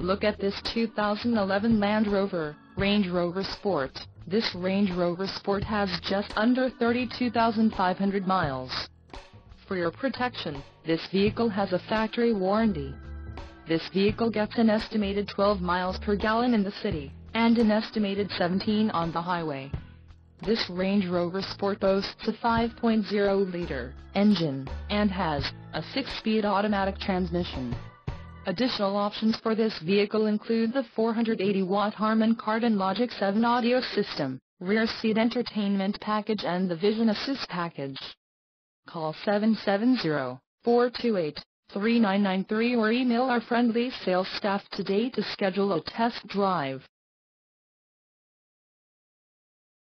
Look at this 2011 Land Rover, Range Rover Sport. This Range Rover Sport has just under 32,500 miles. For your protection, this vehicle has a factory warranty. This vehicle gets an estimated 12 miles per gallon in the city, and an estimated 17 on the highway. This Range Rover Sport boasts a 5.0-liter engine, and has a 6-speed automatic transmission. Additional options for this vehicle include the 480-watt Harman Kardon Logic 7 audio system, rear seat entertainment package and the Vision Assist package. Call 770-428-3993 or email our friendly sales staff today to schedule a test drive.